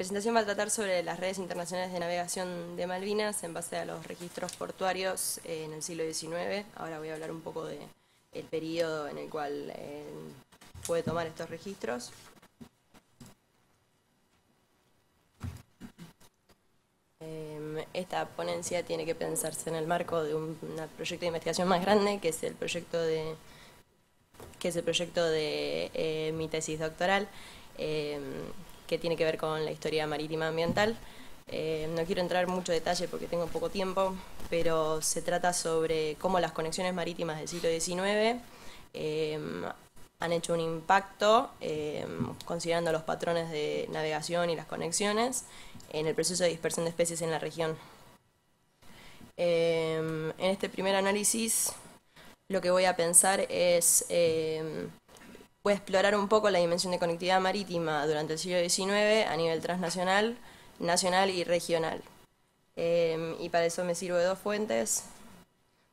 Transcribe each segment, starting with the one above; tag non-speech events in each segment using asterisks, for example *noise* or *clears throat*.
presentación va a tratar sobre las redes internacionales de navegación de Malvinas en base a los registros portuarios eh, en el siglo XIX. Ahora voy a hablar un poco del el periodo en el cual eh, puede tomar estos registros. Em, esta ponencia tiene que pensarse en el marco de un, proyecto de investigación más grande, que es el proyecto de que es el proyecto de eh, mi tesis doctoral, em, que tiene que ver con la historia marítima ambiental. Em, no quiero entrar en mucho detalle porque tengo poco tiempo, pero se trata sobre cómo las conexiones marítimas del siglo XIX han hecho un impacto, considerando los patrones de navegación y las conexiones, en el proceso de dispersión de especies en la región. En este primer análisis lo que voy a pensar es, voy explorar un poco la dimensión de conectividad marítima durante el siglo XIX a nivel transnacional, nacional y regional. Em, y para eso me sirvo de dos fuentes,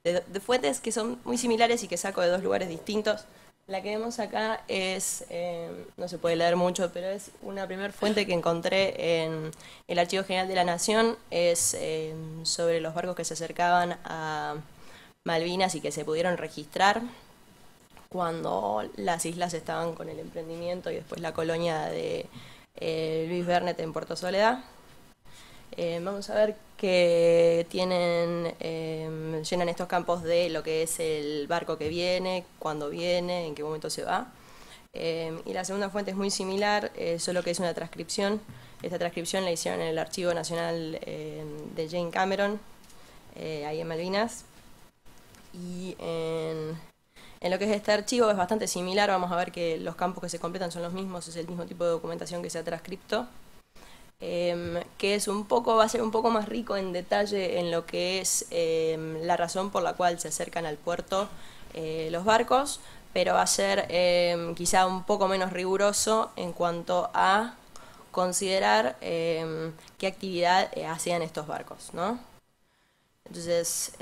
de fuentes que son muy similares y que saco de dos lugares distintos. La que vemos acá es, eh, no se puede leer mucho, pero es una primera fuente que encontré en el Archivo General de la Nación, es eh, sobre los barcos que se acercaban a Malvinas y que se pudieron registrar cuando las islas estaban con el emprendimiento y después la colonia de eh, Luis Bernet en Puerto Soledad. Eh, vamos a ver que em, llenan estos campos de lo que es el barco que viene, cuándo viene, en qué momento se va. Y la segunda fuente es muy similar, eh, solo que es una transcripción. Esta transcripción la hicieron en el Archivo Nacional de Jane Cameron, eh, ahí en Malvinas. Y en, en lo que es este archivo es bastante similar, vamos a ver que los campos que se completan son los mismos, es el mismo tipo de documentación que se ha transcripto. Em, que es un poco, va a ser un poco más rico en detalle en lo que es em, la razón por la cual se acercan al puerto eh, los barcos, pero va a ser em, quizá un poco menos riguroso en cuanto a considerar qué actividad eh, hacían estos barcos, ¿no? Entonces,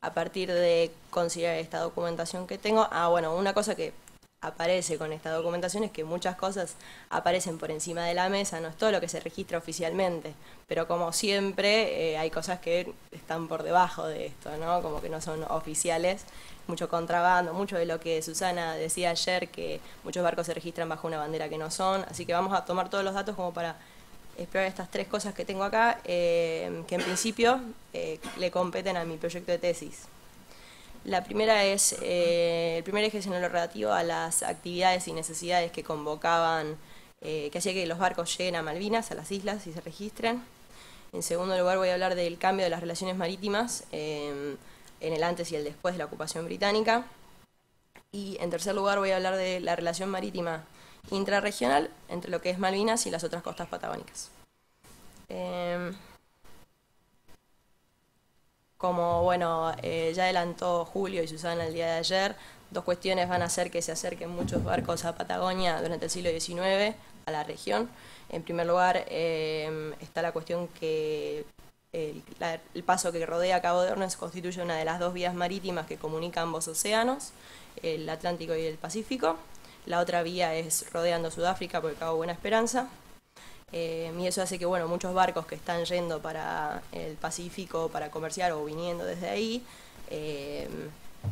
a partir de considerar esta documentación que tengo, ah, bueno, una cosa que aparece con esta documentación es que muchas cosas aparecen por encima de la mesa, no es todo lo que se registra oficialmente, pero como siempre eh, hay cosas que están por debajo de esto, ¿no? Como que no son oficiales, mucho contrabando, mucho de lo que Susana decía ayer, que muchos barcos se registran bajo una bandera que no son, así que vamos a tomar todos los datos como para explorar estas tres cosas que tengo acá, eh, que en principio eh, le competen a mi proyecto de tesis. La primera es, eh, el primer eje es en lo relativo a las actividades y necesidades que convocaban, que hacía que los barcos lleguen a Malvinas, a las islas y se registren. En segundo lugar voy a hablar del cambio de las relaciones marítimas en el antes y el después de la ocupación británica. Y en tercer lugar voy a hablar de la relación marítima intrarregional entre lo que es Malvinas y las otras costas patagónicas. Em, como bueno, eh, ya adelantó Julio y Susana el día de ayer, dos cuestiones van a hacer que se acerquen muchos barcos a Patagonia durante el siglo XIX, a la región. En primer lugar, eh, está la cuestión que el, paso que rodea Cabo de Hornos constituye una de las dos vías marítimas que comunican ambos océanos, el Atlántico y el Pacífico. La otra vía es rodeando Sudáfrica por el Cabo Buena Esperanza. Eh, y eso hace que bueno, muchos barcos que están yendo para el Pacífico para comerciar o viniendo desde ahí eh,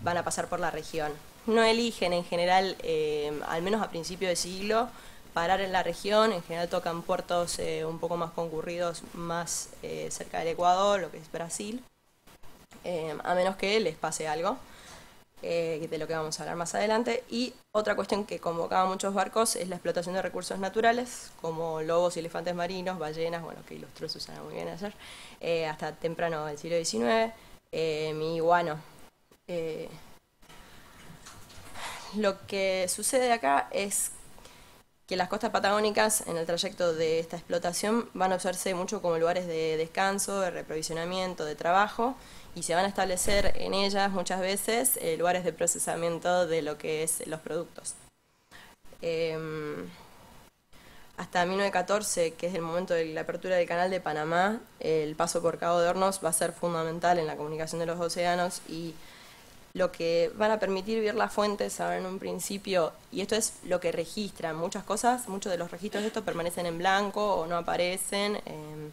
van a pasar por la región. No eligen en general, eh, al menos a principio de siglo, parar en la región, en general tocan puertos un poco más concurridos, más cerca del Ecuador, lo que es Brasil, a menos que les pase algo. Eh, de lo que vamos a hablar más adelante. Y otra cuestión que convocaba a muchos barcos es la explotación de recursos naturales, como lobos y elefantes marinos, ballenas, bueno, que ilustró Susana muy bien ayer, eh, hasta temprano del siglo XIX, eh, mi iguano. lo que sucede acá es que las costas patagónicas en el trayecto de esta explotación van a usarse mucho como lugares de descanso, de reprovisionamiento, de trabajo, y se van a establecer en ellas muchas veces eh, lugares de procesamiento de lo que es los productos. Em, hasta 1914, que es el momento de la apertura del canal de Panamá, el paso por Cabo de Hornos va a ser fundamental en la comunicación de los océanos y lo que van a permitir ver las fuentes ahora en un principio, y esto es lo que registran, muchas cosas, muchos de los registros de esto permanecen en blanco o no aparecen, em,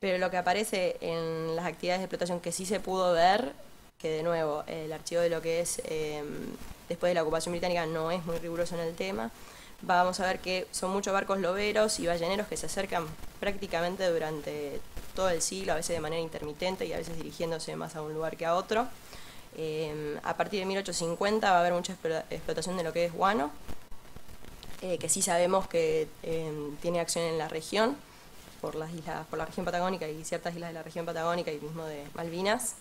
pero lo que aparece en las actividades de explotación que sí se pudo ver, que de nuevo el archivo de lo que es em, después de la ocupación británica no es muy riguroso en el tema, vamos a ver que son muchos barcos loberos y balleneros que se acercan prácticamente durante todo el siglo, a veces de manera intermitente y a veces dirigiéndose más a un lugar que a otro. Em, a partir de 1850 va a haber mucha explotación de lo que es guano, eh, que sí sabemos que em, tiene acción en la región, por las islas, por la región patagónica y ciertas islas de la región patagónica y mismo de Malvinas.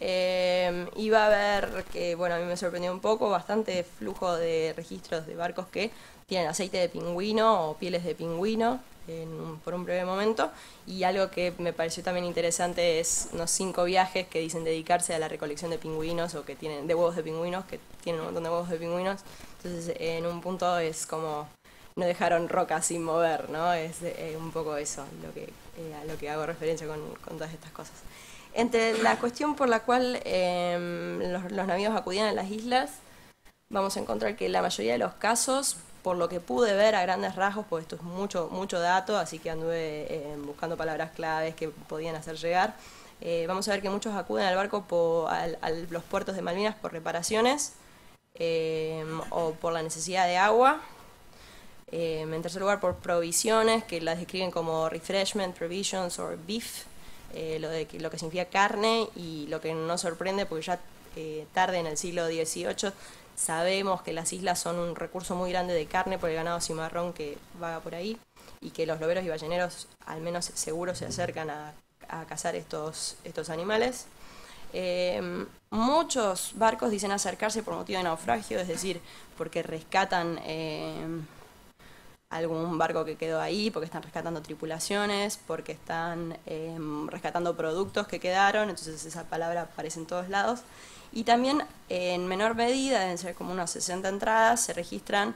Eh, va a haber, que bueno, a mí me sorprendió un poco, bastante flujo de registros de barcos que tienen aceite de pingüino o pieles de pingüino por un breve momento. Y algo que me pareció también interesante es unos cinco viajes que dicen dedicarse a la recolección de pingüinos o que tienen de huevos de pingüinos, que tienen un montón de huevos de pingüinos. Entonces, en un punto es como no dejaron rocas sin mover, ¿no? Es eh, un poco eso lo que, eh, a lo que hago referencia con, todas estas cosas. Entre la cuestión por la cual em, los, los navíos acudían a las islas, vamos a encontrar que la mayoría de los casos por lo que pude ver a grandes rasgos, porque esto es mucho, mucho dato, así que anduve eh, buscando palabras claves que podían hacer llegar. Eh, vamos a ver que muchos acuden al barco por, a, los puertos de Malvinas por reparaciones eh, o por la necesidad de agua. En tercer lugar, por provisiones, que las describen como refreshment, provisions o beef, lo, de, lo que significa carne y lo que no sorprende porque ya tarde en el siglo XVIII Sabemos que las islas son un recurso muy grande de carne por el ganado cimarrón que vaga por ahí y que los loberos y balleneros al menos seguro se acercan a, cazar estos, estos animales. Em, muchos barcos dicen acercarse por motivo de naufragio, es decir, porque rescatan em, algún barco que quedó ahí, porque están rescatando tripulaciones, porque están em, rescatando productos que quedaron, entonces esa palabra aparece en todos lados. Y también en menor medida, deben ser como unas 60 entradas, se registran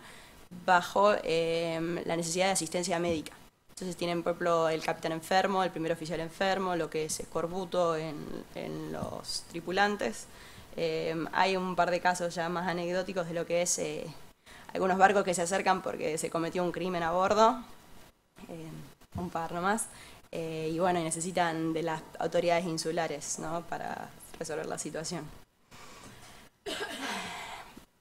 bajo em, la necesidad de asistencia médica. Entonces tienen, por ejemplo, el capitán enfermo, el primer oficial enfermo, lo que es escorbuto en, en los tripulantes. Em, hay un par de casos ya más anecdóticos de lo que es eh, algunos barcos que se acercan porque se cometió un crimen a bordo, em, un par nomás, eh, y bueno, necesitan de las autoridades insulares ¿no? para resolver la situación.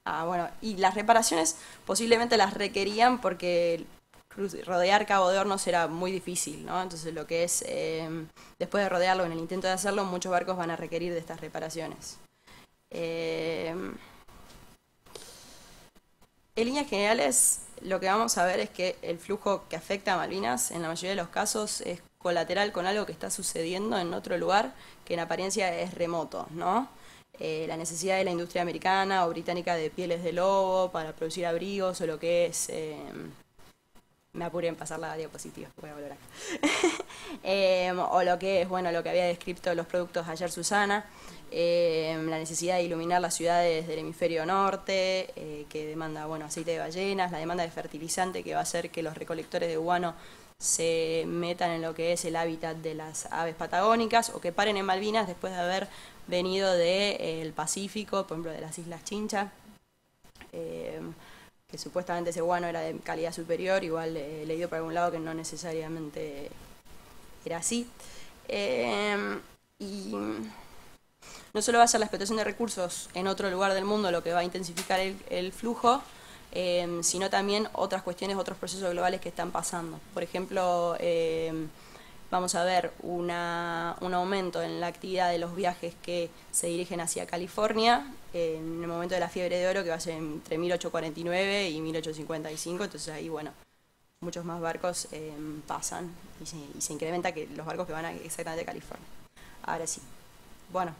Ah, bueno, y las reparaciones posiblemente las requerían porque rodear Cabo de Hornos era muy difícil, ¿no? Entonces lo que es, em, después de rodearlo, en el intento de hacerlo, muchos barcos van a requerir de estas reparaciones. Em, en líneas generales, lo que vamos a ver es que el flujo que afecta a Malvinas, en la mayoría de los casos, es colateral con algo que está sucediendo en otro lugar que en apariencia es remoto, ¿no? Eh, la necesidad de la industria americana o británica de pieles de lobo para producir abrigos o lo que es... Eh, me apuré en pasar la diapositiva, voy a volver. *laughs* Eh, o lo que es, bueno, lo que había descrito los productos ayer Susana, la necesidad de iluminar las ciudades del hemisferio norte, que demanda, bueno, aceite de ballenas, la demanda de fertilizante que va a hacer que los recolectores de guano se metan en lo que es el hábitat de las aves patagónicas o que paren en Malvinas después de haber venido del de, eh, Pacífico, por ejemplo de las Islas Chincha, eh, que supuestamente ese guano era de calidad superior, igual he leído por algún lado que no necesariamente era así. Eh, y no solo va a ser la explotación de recursos en otro lugar del mundo lo que va a intensificar el, flujo, sino también otras cuestiones, otros procesos globales que están pasando. Por ejemplo, vamos a ver un aumento en la actividad de los viajes que se dirigen hacia California en el momento de la fiebre de oro, que va a ser entre 1849 y 1855, entonces ahí, bueno, muchos más barcos em, pasan y se, incrementa que los barcos que van a exactamente a California. Ahora sí. Bueno,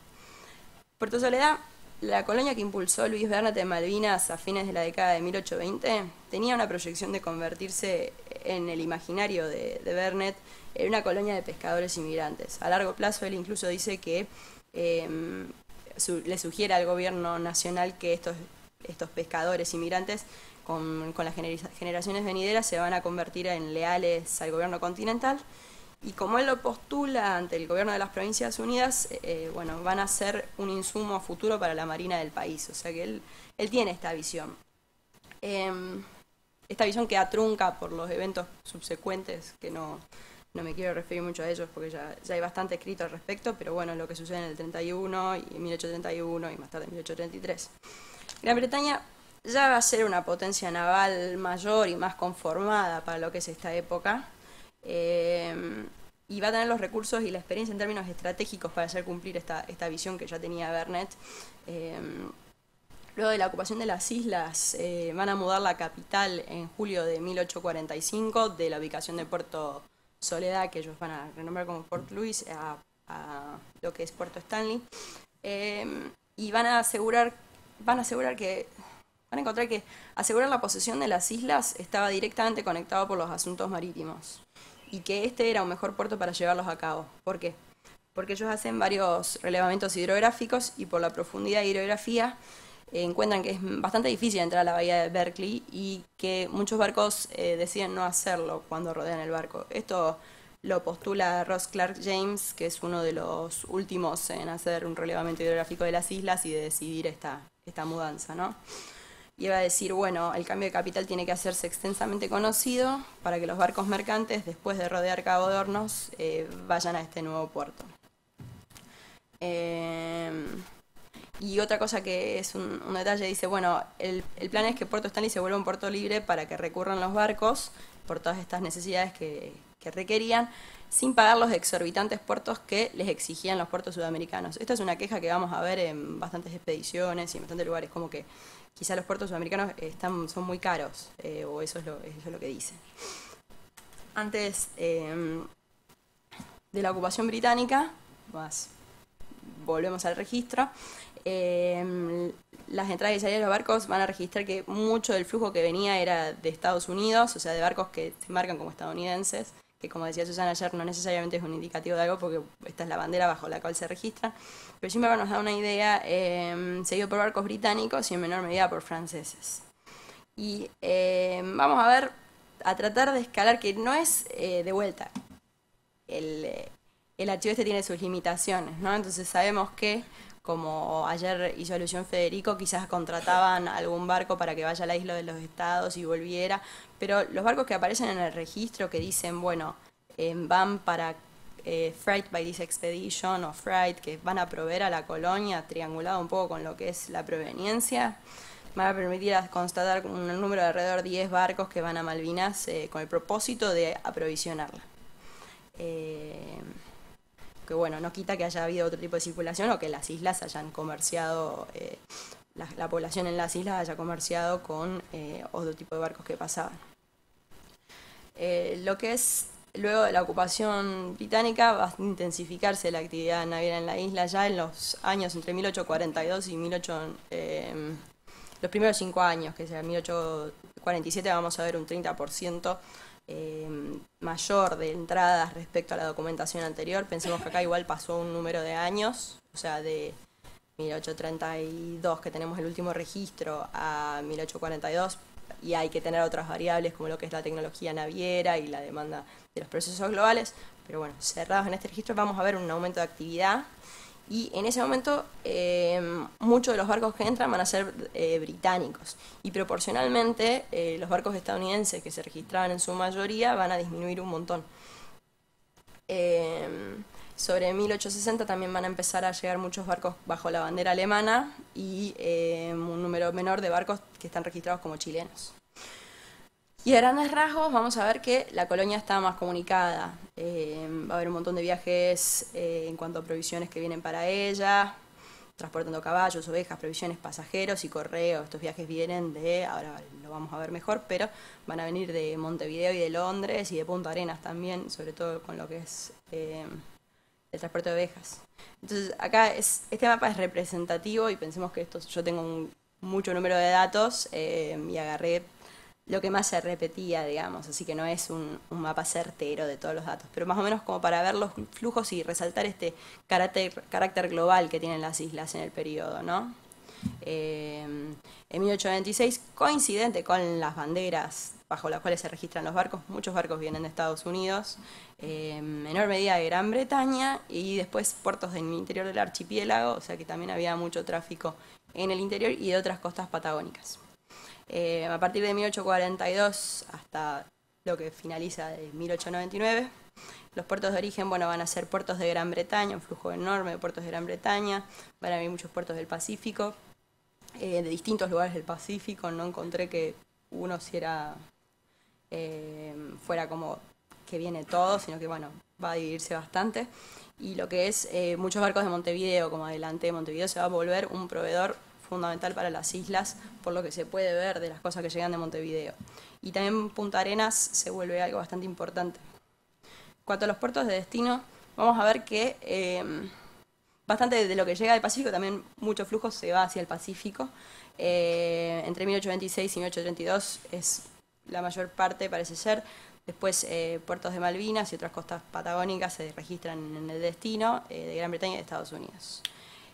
Puerto Soledad, la colonia que impulsó Luis Bernat de Malvinas a fines de la década de 1820, tenía una proyección de convertirse en el imaginario de, de en una colonia de pescadores inmigrantes. A largo plazo él incluso dice que em, le sugiere al gobierno nacional que estos, estos pescadores inmigrantes con, las generaciones venideras se van a convertir en leales al gobierno continental y como él lo postula ante el gobierno de las Provincias Unidas, eh, bueno, van a ser un insumo futuro para la marina del país. O sea que él, él tiene esta visión. Em, esta visión que atrunca por los eventos subsecuentes, que no, no me quiero referir mucho a ellos porque ya, ya hay bastante escrito al respecto, pero bueno, lo que sucede en el 31 y 1831 y más tarde en 1833. Gran Bretaña ya va a ser una potencia naval mayor y más conformada para lo que es esta época. Eh, y va a tener los recursos y la experiencia en términos estratégicos para hacer cumplir esta, esta visión que ya tenía Bernet. Eh, luego de la ocupación de las islas, eh, van a mudar la capital en julio de 1845 de la ubicación de Puerto Soledad, que ellos van a renombrar como Port Louis, a, lo que es Puerto Stanley. y van a asegurar, van a asegurar que van a encontrar que asegurar la posesión de las islas estaba directamente conectado por los asuntos marítimos y que este era un mejor puerto para llevarlos a cabo. ¿Por qué? Porque ellos hacen varios relevamientos hidrográficos y por la profundidad de hidrografía encuentran que es bastante difícil entrar a la bahía de Berkeley y que muchos barcos eh, deciden no hacerlo cuando rodean el barco. Esto lo postula Ross Clark James, que es uno de los últimos en hacer un relevamiento hidrográfico de las islas y de decidir esta, esta mudanza, ¿no? y iba a decir, bueno, el cambio de capital tiene que hacerse extensamente conocido para que los barcos mercantes, después de rodear Cabo de Hornos, eh, vayan a este nuevo puerto. Em, y otra cosa que es un, detalle, dice, bueno, el, plan es que Puerto Stanley se vuelva un puerto libre para que recurran los barcos por todas estas necesidades que, que requerían, sin pagar los exorbitantes puertos que les exigían los puertos sudamericanos. Esta es una queja que vamos a ver en bastantes expediciones y en bastantes lugares, como que quizá los puertos sudamericanos están, son muy caros, eh, o eso es, lo, eso es lo que dicen. Antes em, de la ocupación británica, más, volvemos al registro, em, las entradas y salidas de los barcos van a registrar que mucho del flujo que venía era de Estados Unidos, o sea, de barcos que se marcan como estadounidenses, que como decía Susana ayer, no necesariamente es un indicativo de algo porque esta es la bandera bajo la cual se registra, pero siempre nos da una idea, eh, seguido por barcos británicos y en menor medida por franceses. Y em, vamos a ver, a tratar de escalar, que no es eh, de vuelta. El, eh, el archivo este tiene sus limitaciones, ¿no? Entonces sabemos que como ayer hizo alusión Federico, quizás contrataban algún barco para que vaya a la isla de los estados y volviera, pero los barcos que aparecen en el registro que dicen, bueno, eh, van para eh, Freight by this expedition o Freight, que van a proveer a la colonia, triangulado un poco con lo que es la proveniencia, van a permitir constatar un número de alrededor de 10 barcos que van a Malvinas eh, con el propósito de aprovisionarla. Que bueno, no quita que haya habido otro tipo de circulación o que las islas hayan comerciado, eh, la, población en las islas haya comerciado con eh, otro tipo de barcos que pasaban. Eh, lo que es luego de la ocupación británica va a intensificarse la actividad naviera en la isla ya en los años entre 1842 y 18, los primeros cinco años, que sea 1847 vamos a ver un 30% eh, mayor de entradas respecto a la documentación anterior. Pensemos que acá igual pasó un número de años, o sea, de 1832 que tenemos el último registro a 1842 y hay que tener otras variables como lo que es la tecnología naviera y la demanda de los procesos globales, pero bueno, cerrados en este registro vamos a ver un aumento de actividad y en ese momento eh, muchos de los barcos que entran van a ser eh, británicos y proporcionalmente eh, los barcos estadounidenses que se registraban en su mayoría van a disminuir un montón. sobre 1860 también van a empezar a llegar muchos barcos bajo la bandera alemana y un número menor de barcos que están registrados como chilenos. Y a grandes rasgos vamos a ver que la colonia está más comunicada. Eh, va a haber un montón de viajes eh, en cuanto a provisiones que vienen para ella, transportando caballos, ovejas, provisiones, pasajeros y correos. Estos viajes vienen de, ahora lo vamos a ver mejor, pero van a venir de Montevideo y de Londres y de Punta Arenas también, sobre todo con lo que es eh, el transporte de ovejas. Entonces acá es, este mapa es representativo y pensemos que esto, yo tengo un, mucho número de datos y agarré lo que más se repetía, digamos, así que no es un, mapa certero de todos los datos, pero más o menos como para ver los flujos y resaltar este carácter, carácter global que tienen las islas en el periodo, ¿no? en 1826, coincidente con las banderas bajo las cuales se registran los barcos. Muchos barcos vienen de Estados Unidos, en menor medida de Gran Bretaña y después puertos del interior del archipiélago, o sea que también había mucho tráfico en el interior y de otras costas patagónicas. Eh, a partir de 1842 hasta lo que finaliza de 1899, los puertos de origen bueno, van a ser puertos de Gran Bretaña, un flujo enorme de puertos de Gran Bretaña, van a haber muchos puertos del Pacífico, eh, de distintos lugares del Pacífico, no encontré que uno si era, eh, fuera como que viene todo, sino que bueno, va a dividirse bastante. Y lo que es muchos barcos de Montevideo, como adelante de Montevideo, se va a volver un proveedor fundamental para las islas, por lo que se puede ver de las cosas que llegan de Montevideo. Y también Punta Arenas se vuelve algo bastante importante. En cuanto a los puertos de destino, vamos a ver que em, bastante de lo que llega del Pacífico, también mucho flujo se va hacia el Pacífico. Eh, entre 1826 y 1832 es la mayor parte, parece ser. Después, eh, puertos de Malvinas y otras costas patagónicas se registran en el destino eh, de Gran Bretaña y de Estados Unidos.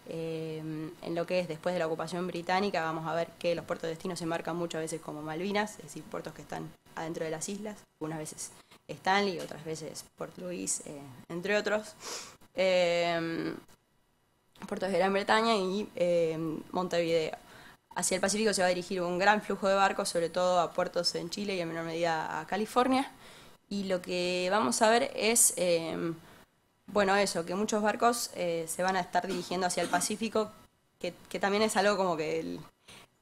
Eh, en lo que es después de la ocupación británica, vamos a ver que los puertos de destino se marcan muchas veces como Malvinas, es decir, puertos que están adentro de las islas, unas veces Stanley, otras veces Port Louis, eh, entre otros. Eh, puertos de Gran Bretaña y Montevideo. Hacia el Pacífico se va a dirigir un gran flujo de barcos, sobre todo a puertos en Chile y en menor medida a California. Y lo que vamos a ver es bueno, eso, que muchos barcos eh, se van a estar dirigiendo hacia el Pacífico, que, también es algo como que,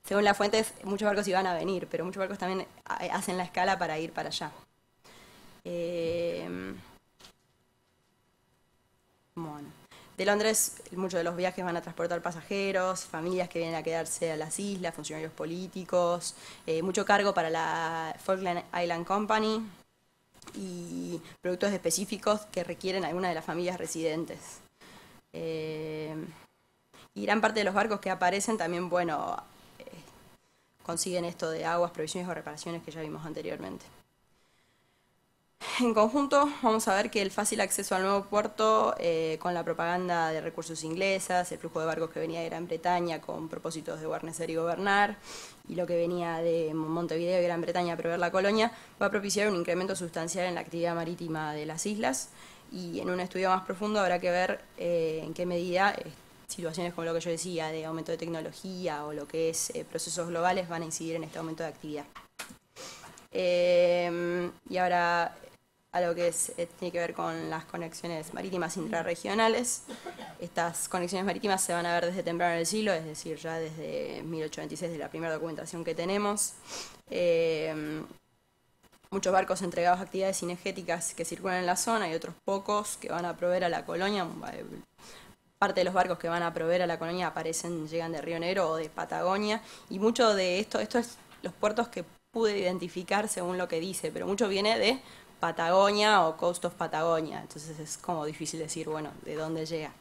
según las fuentes, muchos barcos iban a venir, pero muchos barcos también hacen la escala para ir para allá. Eh, bueno. De Londres, muchos de los viajes van a transportar pasajeros, familias que vienen a quedarse a las islas, funcionarios políticos, eh, mucho cargo para la Falkland Island Company, y productos específicos que requieren alguna de las familias residentes. Eh, y gran parte de los barcos que aparecen también, bueno, eh, consiguen esto de aguas, provisiones o reparaciones que ya vimos anteriormente. En conjunto, vamos a ver que el fácil acceso al nuevo puerto, eh, con la propaganda de recursos inglesas, el flujo de barcos que venía de Gran Bretaña con propósitos de guarnecer y gobernar, y lo que venía de Montevideo y Gran Bretaña a proveer la colonia, va a propiciar un incremento sustancial en la actividad marítima de las islas. Y en un estudio más profundo habrá que ver eh, en qué medida situaciones como lo que yo decía, de aumento de tecnología o lo que es procesos globales, van a incidir en este aumento de actividad. y ahora a lo que eh, tiene que ver con las conexiones marítimas intrarregionales. Estas conexiones marítimas se van a ver desde temprano en el siglo, es decir, ya desde 1826, de la primera documentación que tenemos. Eh, muchos barcos entregados a actividades cinegéticas que circulan en la zona y otros pocos que van a proveer a la colonia. Parte de los barcos que van a proveer a la colonia aparecen, llegan de Río Negro o de Patagonia, y mucho de esto, esto es los puertos que pude identificar según lo que dice, pero mucho viene de Patagonia o Coast of Patagonia, entonces es como difícil decir, bueno, de dónde llega.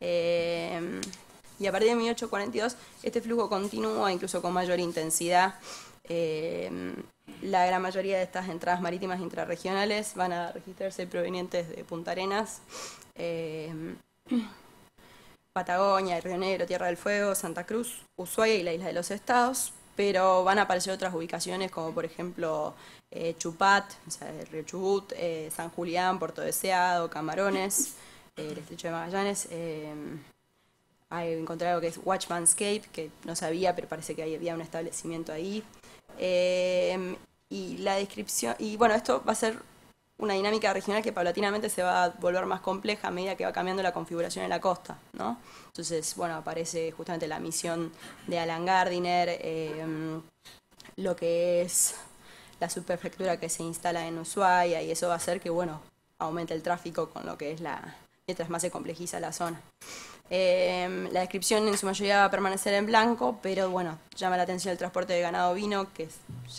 Eh, y a partir de 1842 este flujo continúa incluso con mayor intensidad. Eh, la gran mayoría de estas entradas marítimas intrarregionales van a registrarse provenientes de Punta Arenas, eh, Patagonia, Río Negro, Tierra del Fuego, Santa Cruz, Ushuaia y la Isla de los Estados, pero van a aparecer otras ubicaciones como por ejemplo eh, Chupat, o sea, el río Chubut, eh, San Julián, Puerto Deseado, Camarones, eh, el estrecho de Magallanes. hay encontré algo que es Watchmanscape, que no sabía, pero parece que había un establecimiento ahí. y la descripción, y bueno, esto va a ser una dinámica regional que paulatinamente se va a volver más compleja a medida que va cambiando la configuración en la costa, ¿no? Entonces, bueno, aparece justamente la misión de Alan Gardiner, lo que es la subprefectura que se instala en Ushuaia y eso va a hacer que, bueno, aumente el tráfico con lo que es la, mientras más se complejiza la zona. Em, la descripción en su mayoría va a permanecer en blanco, pero bueno, llama la atención el transporte de ganado vino, que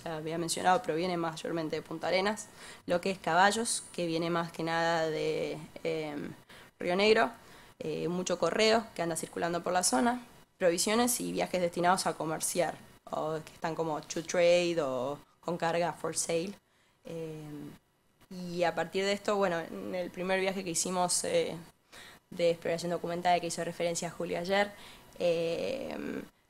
ya había mencionado, proviene mayormente de Punta Arenas, lo que es caballos, que viene más que nada de em, Río Negro, eh, mucho correo que anda circulando por la zona, provisiones y viajes destinados a comerciar, o que están como to trade o con carga for sale. Eh, y a partir de esto, bueno, en el primer viaje que hicimos eh, de exploración documentada que hizo referencia a Julio ayer, eh,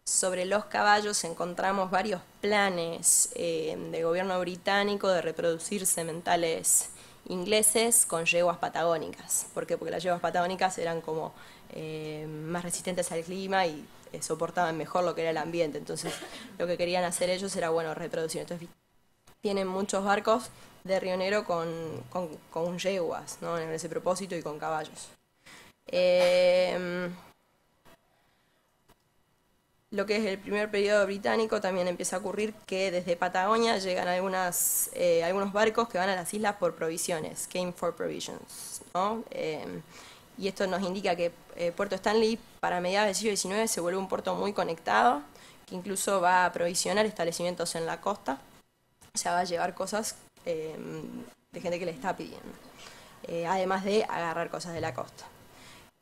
Sobre los caballos encontramos varios planes eh, de gobierno británico de reproducir sementales ingleses con yeguas patagónicas. ¿Por qué? Porque las yeguas patagónicas eran como eh, más resistentes al clima y eh, soportaban mejor lo que era el ambiente. Entonces, lo que querían hacer ellos era, bueno, reproducir. Entonces, tienen muchos barcos de Río Negro con, con, yeguas, ¿no? En ese propósito y con caballos. Eh, lo que es el primer periodo británico también empieza a ocurrir que desde Patagonia llegan algunas, eh, algunos barcos que van a las islas por provisiones, came for provisions. ¿no? Eh, y esto nos indica que eh, Puerto Stanley para mediados del siglo XIX se vuelve un puerto muy conectado, que incluso va a provisionar establecimientos en la costa, o sea, va a llevar cosas de gente que le está pidiendo, además de agarrar cosas de la costa.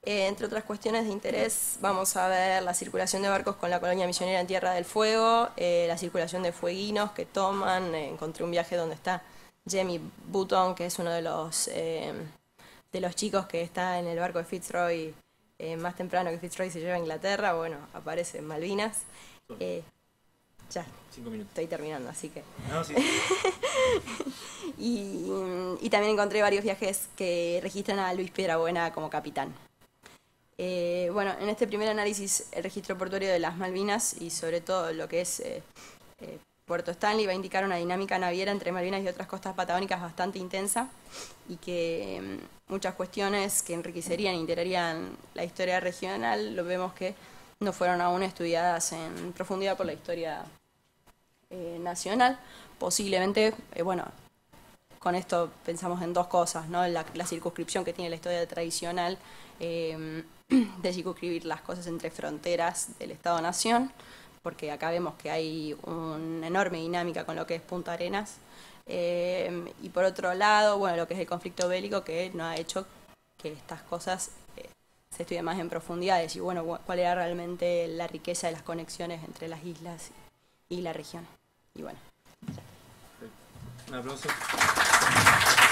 Eh, entre otras cuestiones de interés, vamos a ver la circulación de barcos con la colonia misionera en Tierra del Fuego, eh, la circulación de fueguinos que toman. Eh, encontré un viaje donde está Jamie Button, que es uno de los, de los chicos que está en el barco de Fitzroy más temprano que Fitzroy se lleva a Inglaterra. Bueno, aparece en Malvinas. ya, estoy terminando, así que. *laughs* y, y también encontré varios viajes que registran a Luis Piedrabuena como capitán. Eh, bueno, en este primer análisis, el registro portuario de las Malvinas y sobre todo lo que es eh, eh, Puerto Stanley va a indicar una dinámica naviera entre Malvinas y otras costas patagónicas bastante intensa y que mm, muchas cuestiones que enriquecerían e integrarían la historia regional, lo vemos que no fueron aún estudiadas en profundidad por la historia nacional. Posiblemente, bueno, con esto pensamos en dos cosas, ¿no? La, circunscripción que tiene la historia tradicional *clears throat* de circunscribir las cosas entre fronteras del Estado-Nación, porque acá vemos que hay una enorme dinámica con lo que es Punta Arenas. Eh, y por otro lado, bueno, lo que es el conflicto bélico que no ha hecho que estas cosas eh, se estudien más en profundidad, y bueno, cuál era realmente la riqueza de las conexiones entre las islas y la región. Y bueno. Un aplauso. Thank you.